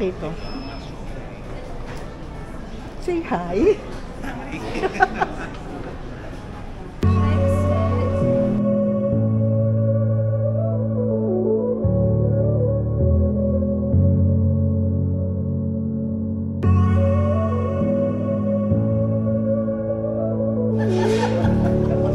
okay to. Say hi.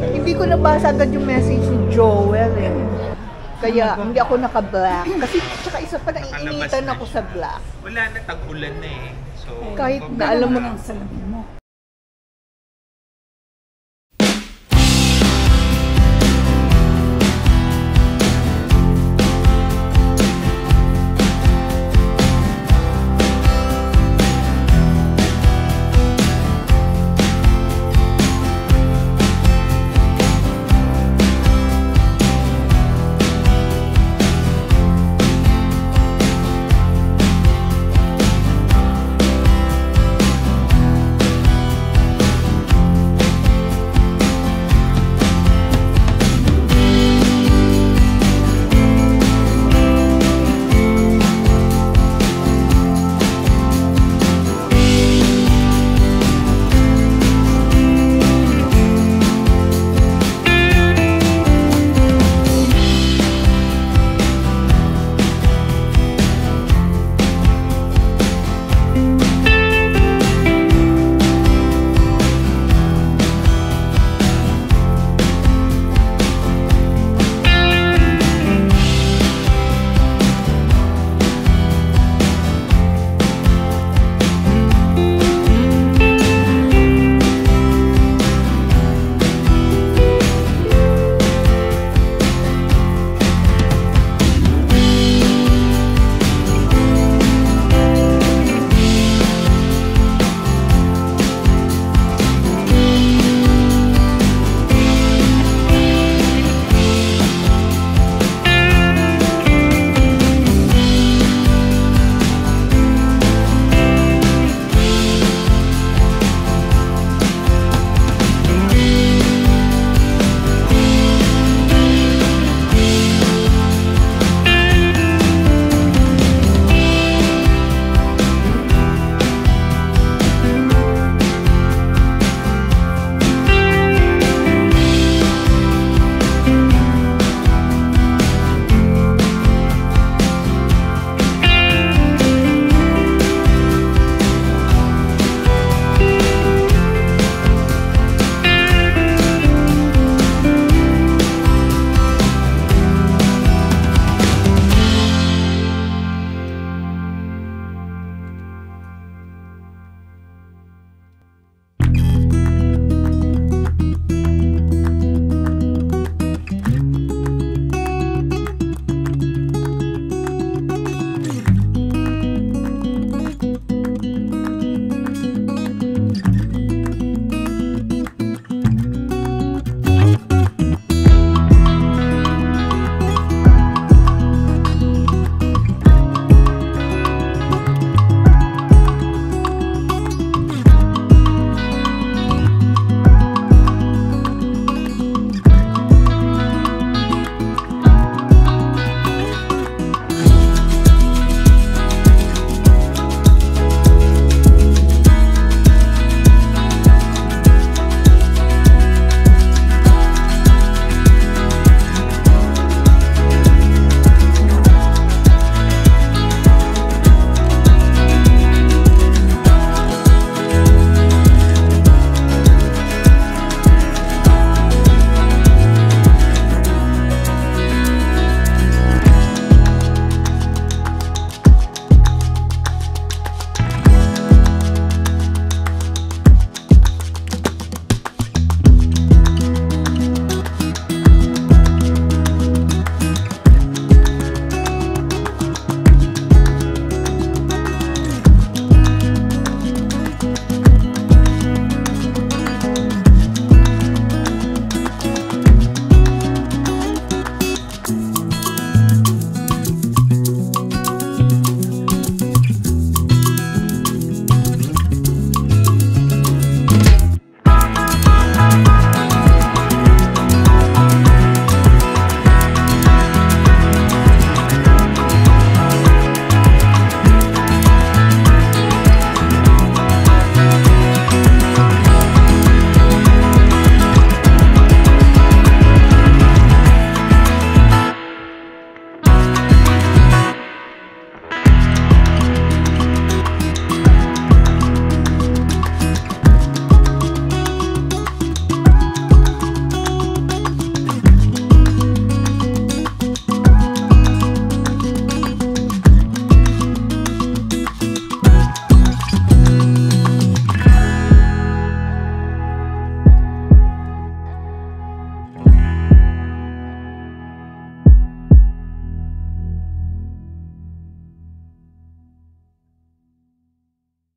Hindi ko nabasa agad yung message ni Joel eh. Kaya hindi ako naka-black. Kasi tsaka isa pa naiinitan ako sa black. Wala na, tag-ulan na eh. So, Kahit na alam mo ang salamin.